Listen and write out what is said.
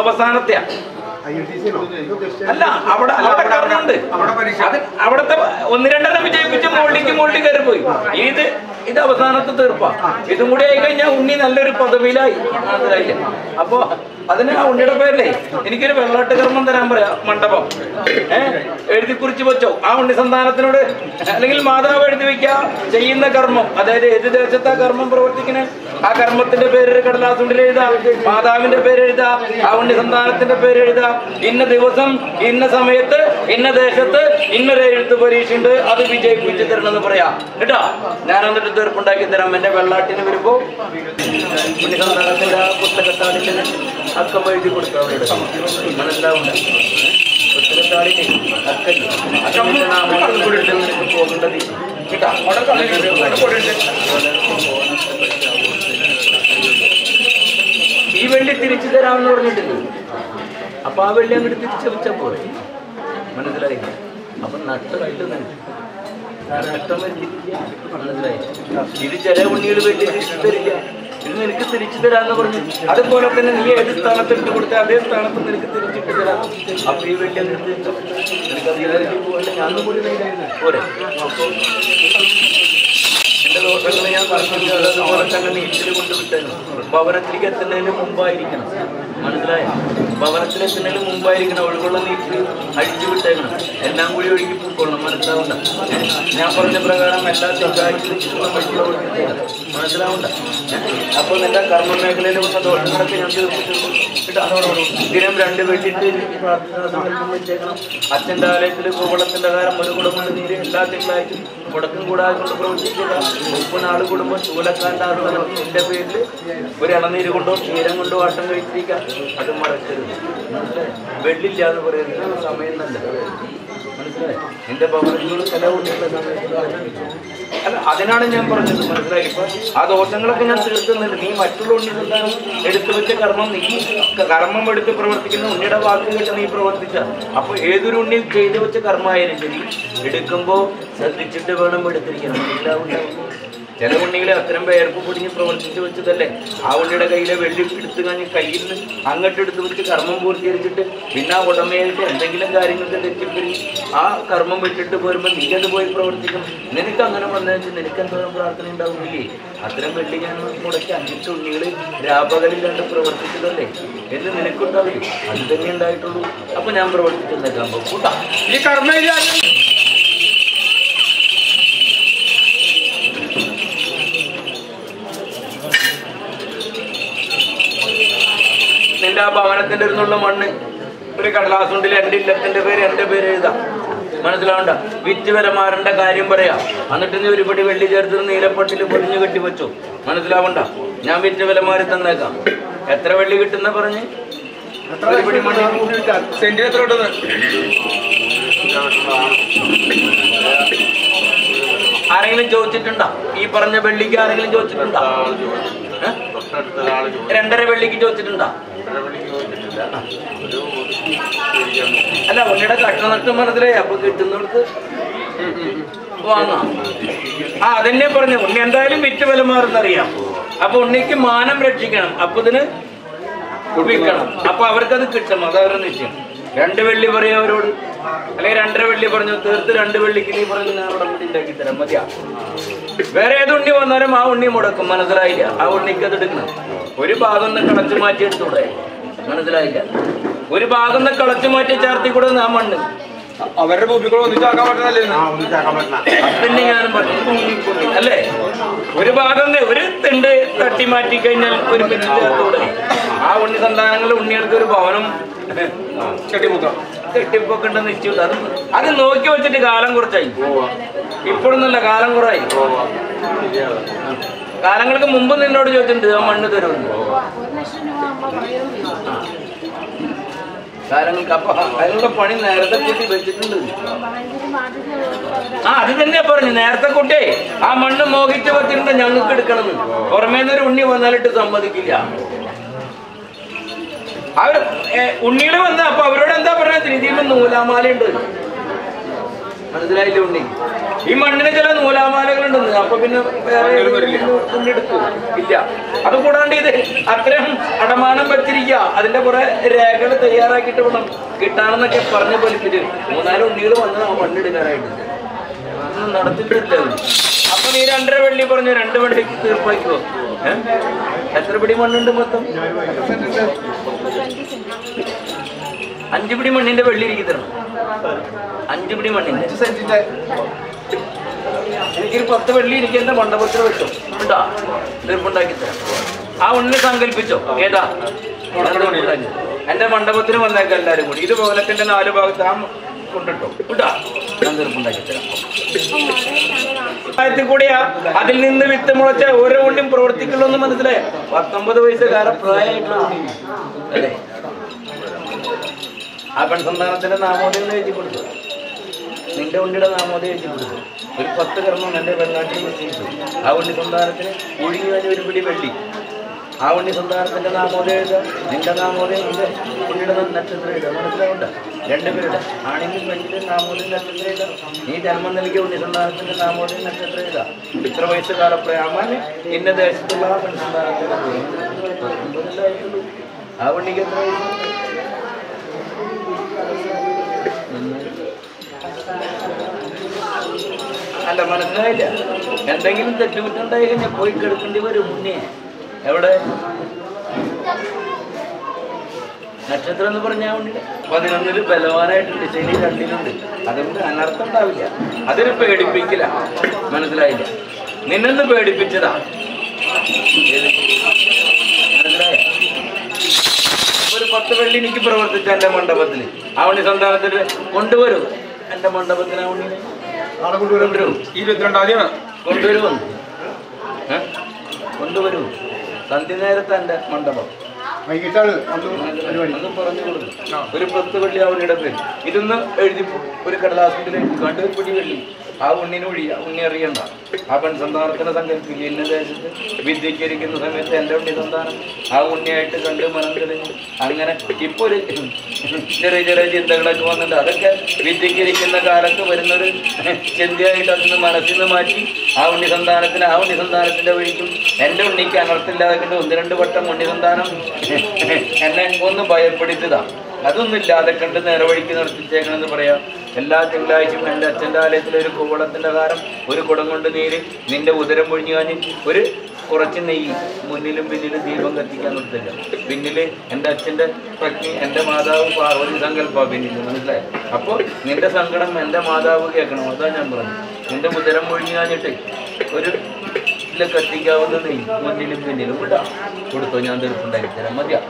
അവസാനത്തെ അല്ല അവിടെ അവിടെ കാരണമുണ്ട് അവിടത്തെ ഒന്ന് രണ്ടെണ്ണം വിജയിപ്പിച്ച് മുകളിലേക്ക് മുകളിൽ കയറി പോയി ഇത് ഇത് അവസാനത്തെ തീർപ്പാ. ഇതും കൂടി ആയി കഴിഞ്ഞാൽ ഉണ്ണി നല്ലൊരു പദവിയിലായി. മനസ്സിലായില്ലേ അപ്പൊ അതിന് ആ ഉണ്ണിയുടെ പേരിലേ എനിക്കൊരു വെള്ളാട്ട് കർമ്മം തരാൻ പറയാ മണ്ഡപം. ഏഹ് എഴുതി കുറിച്ച് വെച്ചോ. ആ ഉണ്ണി സന്താനത്തിനോട് അല്ലെങ്കിൽ മാതാവ് എഴുതി വെക്കുക ചെയ്യുന്ന കർമ്മം. അതായത് ഏത് ദേശത്തെ കർമ്മം പ്രവർത്തിക്കണേ? ആ കർമ്മത്തിന്റെ പേര് കടലാസുണ്ടിൽ എഴുതാം മാതാവിന്റെ പേര് എഴുതാം ആ ഉണ്ണി സന്താനത്തിന്റെ പേര് എഴുതാം ഇന്ന ദിവസം ഇന്ന സമയത്ത് ഇന്ന ദേശത്ത് ഇന്നൊരു എഴുത്ത് പരീക്ഷ ഉണ്ട് അത് വിജയിപ്പിച്ച് തരണം എന്ന് പറയാം കേട്ടോ ഞാൻ എന്നിട്ട് തീർപ്പുണ്ടാക്കി തരാം എന്റെ വെള്ളാട്ടിന് വരുമ്പോ ഉണ്ണി സന്താനത്തിന്റെ ആ പുസ്തകത്താളിന് അക്കം എഴുതി കൊടുക്കാം പുസ്തകത്താളിന് അക്കല്ല അക്കം പോകേണ്ടത് കേട്ടോ വെള്ളി തിരിച്ചു തരാമെന്ന് പറഞ്ഞിട്ടില്ല? അപ്പൊ ആ വെള്ളി അങ്ങോട്ട് തിരിച്ചു വെച്ചാൽ പോലെ മനസ്സിലായി? അപ്പൊ നഷ്ടമായിട്ട് ഇത് ചില ഉണ്ണികൾ വെള്ളി തിരിച്ചു തരില്ല. ഇത് നിനക്ക് തിരിച്ചു തരാന്ന് പറഞ്ഞു. അതുപോലെ തന്നെ നീ ഏത് സ്ഥാനത്ത് ഇട്ട് കൊടുത്ത അതേ സ്ഥാനത്ത് നിനക്ക് തിരിച്ചിട്ട് തരാം. അപ്പൊ ഈ തിരിച്ചോ നിനക്ക് പോകണ്ട. ഞാൻ പോരെ. ദോഷങ്ങളെ ഞാൻ പറഞ്ഞിട്ട് അവരെ തന്നെ നീറ്റിൽ കൊണ്ടുവിട്ടു ഭവനത്തിലേക്ക് എത്തുന്നതിന് മുമ്പായിരിക്കണം. മനസ്സിലായ? ഭവനത്തിലെത്തുന്നതിന് മുമ്പായിരിക്കണം. ഒഴുകുള്ള നീറ്റിൽ അഴിച്ചു വിട്ടേക്കണം. എല്ലാം കൂടി ഒഴുകി പോയിക്കൊള്ളണം മനസ്സിലാവണ്ട? ഞാൻ പറഞ്ഞ പ്രകാരം എല്ലാ തിങ്കളാഴ്ച മനസ്സിലാവണ്ട? അപ്പോൾ നിന്റെ കർമ്മ മേഖലയിലെ വന്ന ദോഷങ്ങളൊക്കെ ഞാൻ? ദിനം രണ്ട് വെട്ടിട്ട് വെച്ചേക്കണം. അച്ഛന്റെ ആലയത്തിൽ കുവളത്തിന്റെ കാരം ഒരു കുടുംബം നീര് എല്ലാ തിങ്കളാഴ്ചയും മുടക്കം കൂടാതെ കൊണ്ട് പ്രവർത്തിക്കുക മുപ്പനാൾ കുടുംബം എന്റെ ആളുകളുടെ പേരിൽ ഒരു ഇളനീര് കൊണ്ടോ ക്ഷീരം കൊണ്ടോ ആട്ടം കഴിച്ചിരിക്കാം അത് മറക്കരുത്? വെള്ളില്ല എന്ന് പറയുന്നത് സമയം നല്ല മനസ്സിലായി? എന്റെ ഭവനങ്ങളും ചില ചെലവുള്ള സമയത്ത് അല്ല അതിനാണ് ഞാൻ പറഞ്ഞത് മനസ്സിലായി? ഇപ്പൊ ആ ദോഷങ്ങളൊക്കെ ഞാൻ തീർക്കുന്നുണ്ട്. നീ മറ്റുള്ള ഉണ്ണിസന്താനം എടുത്തു വെച്ച കർമ്മം നീ കർമ്മം എടുത്ത് പ്രവർത്തിക്കുന്ന ഉണ്ണിയുടെ വാക്ക് കേട്ട് നീ പ്രവർത്തിച്ച. അപ്പൊ ഏതൊരു ഉണ്ണി ചെയ്തു വെച്ച കർമ്മമായാലും ശരി എടുക്കുമ്പോ ശ്രദ്ധിച്ചിട്ട് വേണം എടുത്തിരിക്കണം. മനസ്സിലാവില്ല ചില ഉണ്ണികളെ അത്തരം വേർപ്പ് പൊടിഞ്ഞ് പ്രവർത്തിച്ച് വെച്ചതല്ലേ? ആ ഉണ്ണിയുടെ കയ്യിലെ വെള്ളി എടുത്ത് കഴിഞ്ഞ് കയ്യിൽ നിന്ന് അങ്ങോട്ട് എടുത്ത് വെച്ച് കർമ്മം പൂർത്തീകരിച്ചിട്ട് പിന്നെ ആ ഉടമയായിട്ട് എന്തെങ്കിലും കാര്യങ്ങൾക്ക് തെറ്റിപ്പിരി ആ കർമ്മം വിട്ടിട്ട് പോരുമ്പോൾ നീ അത് പോയി പ്രവർത്തിക്കും നിനക്ക് അങ്ങനെ വന്നാൽ നിനക്ക് എന്തോരം പ്രാർത്ഥന ഉണ്ടാവുന്നില്ലേ? അത്തരം വെള്ളി ഞാൻ മുടക്കി അഞ്ചിട്ട് ഉണ്ണികൾ രാപകലിൽ കണ്ട് പ്രവർത്തിച്ചതല്ലേ? എന്ന് നിനക്കുണ്ടാവില്ലേ അത് തന്നെ ഉണ്ടായിട്ടുള്ളൂ. അപ്പൊ ഞാൻ പ്രവർത്തിച്ചെന്നേക്കാൻ കൂട്ടാ. ഈ കർമ്മ ആ ഭവനത്തിന്റെ ഇരുന്നുള്ള മണ്ണ്. ഒരു കടലാസുണ്ടിൽ എന്റെ ഇല്ലത്തിന്റെ പേര് എന്റെ പേര് എഴുതാം. മനസ്സിലാവണ്ട? വിറ്റ് കാര്യം പറയാം. എന്നിട്ട് നീ ഒരുപടി വെള്ളി ചേർത്ത് നീലപ്പട്ടിൽ പൊതിഞ്ഞു കെട്ടി വെച്ചു മനസ്സിലാവണ്ട? ഞാൻ വിറ്റ് വിലമാരി തന്നേക്കാം. എത്ര വെള്ളി കിട്ടുന്ന പറഞ്ഞ്? സെന്റിന് എത്ര കിട്ടുന്നത് ആരെങ്കിലും ചോദിച്ചിട്ടുണ്ടോ? ഈ പറഞ്ഞ വെള്ളിക്ക് ആരെങ്കിലും ചോദിച്ചിട്ടുണ്ടോ? രണ്ടര വെള്ളിക്ക് ചോദിച്ചിട്ടുണ്ടോ? അല്ല ഉണ്ണിയുടെ കട്ടനഷ്ടം മനസ്സിലായി അപ്പൊ കിട്ടുന്നിടത്ത് വാങ്ങാം. ആ അതന്നെ പറഞ്ഞു ഉണ്ണി എന്തായാലും വിറ്റ് വില മാറുന്നറിയാം അപ്പൊ ഉണ്ണിക്ക് മാനം രക്ഷിക്കണം. അപ്പൊ ഇതിന് വിൽക്കണം. അപ്പൊ അവർക്കത് കിട്ടും അതവരെ നിശ്ചയം രണ്ട് വെള്ളി പറയും അവരോട്. അല്ലെങ്കിൽ രണ്ടര വെള്ളി പറഞ്ഞു തീർത്ത് രണ്ട് വെള്ളിക്ക് നീ പറഞ്ഞു ഞാൻ ഉടമ്പടി ഉണ്ടാക്കി തരാം മതിയാ. വേറെ ഏത് ഉണ്ണി വന്നാലും ആ ഉണ്ണി മുടക്കും മനസ്സിലായില്ല. ആ ഉണ്ണിക്ക് അത് എടുക്കണം ഒരു ഭാഗം ഒന്ന് കളച്ചു മാറ്റി എടുത്തൂടെ മനസ്സിലായില്ല. ഒരു ഭാഗം ഒന്ന് കളച്ചു മാറ്റി ചേർത്തി കൂടെ ആ മണ്ണ്. അവരുടെ ഭൂമികൾ ഒന്നിച്ചാക്കാൻ പറ്റണല്ലേ പിന്നെ ഞാനും പറഞ്ഞു അല്ലേ? ഒരു ഭാഗം ഒരു തെണ്ട് തട്ടി മാറ്റി കഴിഞ്ഞാൽ ഒരു മിനിറ്റ് ചേർത്തൂടെ ആ ഉണ്ണി സന്താനങ്ങൾ ഉണ്ണികൾക്ക് ഒരു ഭവനം കെട്ടിപ്പൊക്കെ ഉണ്ടെന്ന് അത് അത് നോക്കി വെച്ചിട്ട് കാലം കുറച്ചായി. ഇപ്പോഴൊന്നുമല്ല കാലം കുറവായി. കാലങ്ങൾക്ക് മുമ്പ് നിന്നോട് ചോദിച്ചിട്ടുണ്ട് ആ മണ്ണ് തരുമെന്ന് കാലങ്ങൾക്ക് അപ്പൊ അതിനുള്ള പണി നേരത്തെ കൂട്ടി വെച്ചിട്ടുണ്ട്. ആ അത് തന്നെയാ പറഞ്ഞു. നേരത്തെ കുട്ടി ആ മണ്ണ് മോഹിച്ച് വെച്ചിട്ടുണ്ട് ഞങ്ങൾക്ക് എടുക്കണമെന്ന്. പുറമേന്നൊരു ഉണ്ണി വന്നാലിട്ട് സമ്മതിക്കില്ല. അവർ ഉണ്ണിയുടെ വന്ന അപ്പൊ അവരോട് എന്താ പറഞ്ഞത് രീതിയിൽ നൂലാമാലയുണ്ട്. മനസ്സിലായില്ല ഉണ്ണി? ഈ മണ്ണിന് ചില നൂലാമാലകളുണ്ടെന്ന്. അപ്പൊ പിന്നെ വേറെ ഉണ്ണെടുത്തു ഇല്ല. അത് കൂടാണ്ട് ഇത് അത്രയും അടമാനം വെച്ചിരിക്കുക അതിന്റെ കുറെ രേഖകൾ തയ്യാറാക്കിയിട്ട് വേണം കിട്ടാണെന്നൊക്കെ പറഞ്ഞ പഠിപ്പിച്ച്. മൂന്നാൽ ഉണ്ണികൾ വന്ന് ആ മണ്ണെടുക്കാനായിട്ട് നടത്തിട്ടില്ല നടത്തിയിട്ടില്ല. അപ്പൊ നീ രണ്ടര വെള്ളി പറഞ്ഞു രണ്ട് വെള്ളിക്ക് തീർപ്പാക്കുവോ ഏ? എത്ര പിടി മണ്ണുണ്ട് മൊത്തം? അഞ്ചു പിടി മണ്ണിന്റെ വെള്ളി എനിക്ക് തരണം. അഞ്ചു പിടി മണ്ണിന്റെ. എനിക്കൊരു പത്ത് വെള്ളി എനിക്ക് എന്റെ മണ്ഡപത്തിൽ വെച്ചു ഉണ്ടാ തീർപ്പുണ്ടാക്കി തരാം. ആ ഉണ്ണിനെ സങ്കല്പിച്ചോ. ഏതാ. എന്റെ മണ്ഡപത്തിന് വന്നേക്കാം എല്ലാരും കൂടി. ഇത് ഭവനത്തിന്റെ നാല് ഭാഗത്ത് ആ കൊണ്ടിട്ടോ ഉണ്ടാ? ഞാൻ തീർപ്പുണ്ടാക്കി തരാം. പ്രായത്തിൽ കൂടിയാ അതിൽ നിന്ന് വിത്ത് മുളച്ച ഓരോ കൊണ്ടും പ്രവർത്തിക്കുള്ളൂ എന്ന് മനസ്സിലെ പത്തൊമ്പത് വയസ്സുകാരൻ പ്രായമായിട്ടുള്ള അല്ലേ? ആ പെൺസന്താനത്തിന്റെ നാമോദയം എഴുതി കൊടുത്തു. നിന്റെ ഉണ്ണിയുടെ നാമോദയം എഴുതി കൊടുത്തു. ഒരു പത്ത് കർമ്മം എന്റെ വെള്ളാട്ടിൽ നിശ്ചയിച്ചു ആ ഉണ്ണി സന്താനത്തിന് ഒഴുകി തന്നെ ഒരു പിടി വെള്ളി. ആ ഉണ്ണി സന്താനത്തിന്റെ നാമോദയം എഴുതുക നിന്റെ നാമോദയം നിന്റെ ഇത്ര വയസ്സ് കാലപ്രയാമാന് ഇന്ന ദേശത്തുള്ള ആ വയസ്സ്? അല്ല മനസ്സിലായില്ല. എന്തെങ്കിലും തെറ്റുകുറ്റുണ്ടായി കഴിഞ്ഞാൽ പോയി കിടക്കേണ്ടി വരും. മുന്നേ എവിടെ? നക്ഷത്രം എന്ന് പറഞ്ഞാൽ ഉണ്ട് പതിനൊന്നിൽ ബലവാനായിട്ടുണ്ട് ശനി രണ്ടിലുണ്ട് അതുകൊണ്ട് അനർത്ഥം ഉണ്ടാവില്ല. അതൊരു പേടിപ്പിക്കില്ല മനസ്സിലായില്ല? നിന്നെന്ന് പേടിപ്പിച്ചതാ? ഒരു പത്ത് വെള്ളി എനിക്ക് പ്രവർത്തിച്ച എന്റെ മണ്ഡപത്തിൽ അവണി സന്താനത്തിൽ കൊണ്ടുവരൂ. എന്റെ മണ്ഡപത്തിന് അവണിനെ കൊണ്ടുവരും. ഇരുപത്തിരണ്ടാം തീയതിയാണ്. കൊണ്ടുവരുമോ കൊണ്ടുവരും കൊണ്ടുവരൂ. സന്ധ്യ നേരത്തെ എന്റെ മണ്ഡപം. ഒരു പത്ത് വെള്ളി ആ പേര് ഇതൊന്ന് എഴുതി ഒരു കടലാസിന്റെ കണ്ട് പിടി വെള്ളി. ആ ഉണ്ണിനൊഴി ആ ഉണ്ണി അറിയണ്ട. ആ പെൺസന്താനത്തിനെ സങ്കല്പിക്കുക ഇന്ന ദേശത്ത്. വിദ്യയ്ക്കിരിക്കുന്ന സമയത്ത് എന്റെ ഉണ്ണി സന്താനം. ആ ഉണ്ണിയായിട്ട് കണ്ട് മനം തെളിഞ്ഞു. അങ്ങനെ ഇപ്പോൾ ഒരു ചെറിയ ചെറിയ ചിന്തകളൊക്കെ വന്നിട്ടുണ്ട്. അതൊക്കെ വിദ്യയ്ക്കിരിക്കുന്ന കാലത്ത് വരുന്നൊരു ചിന്തയായിട്ട് അതിന് മനസ്സിൽ നിന്ന് മാറ്റി ആ ഉണ്ണി സന്താനത്തിന് ആ ഉണ്ണി സന്താനത്തിന്റെ വഴിക്കും എന്റെ ഉണ്ണിക്ക് അനർത്ഥമില്ലാതെ കണ്ട് ഒന്ന് രണ്ട് വട്ടം ഉണ്ണി സന്താനം എന്നെ ഒന്ന് ഭയപ്പെടുത്തതാ അതൊന്നും ഇല്ലാതെ കണ്ട് നേരവഴിക്ക് നടത്തിച്ചേക്കണമെന്ന് പറയാം? എല്ലാ തിങ്കളാഴ്ചയും എന്റെ അച്ഛന്റെ ആലയത്തിലെ ഒരു കൂവളത്തിന്റെ കാരം ഒരു കുടം കൊണ്ട് നീര് നിന്റെ ഉദരം പൊഴിഞ്ഞു കാഞ്ഞ് ഒരു കുറച്ച് നെയ്യ് മുന്നിലും പിന്നിലും ദീപം കത്തിക്കാൻ നിർത്തില്ല. പിന്നിൽ എന്റെ അച്ഛന്റെ പത്നി എന്റെ മാതാവ് പാർവതി സങ്കല്പ പിന്നിൽ മനസ്സിലായി? അപ്പോൾ നിന്റെ സങ്കടം എന്റെ മാതാവ് കേൾക്കണം അതാ ഞാൻ പറഞ്ഞു നിന്റെ ഉദരം പൊഴിഞ്ഞു കാഞ്ഞിട്ട് ഒരു ഇതിൽ കത്തിക്കാവുന്ന നെയ്യ് മുന്നിലും പിന്നിലും വിടാം കൊടുത്തോ ഞാൻ തീർപ്പുണ്ടാക്കി തരാം. മതിയാ.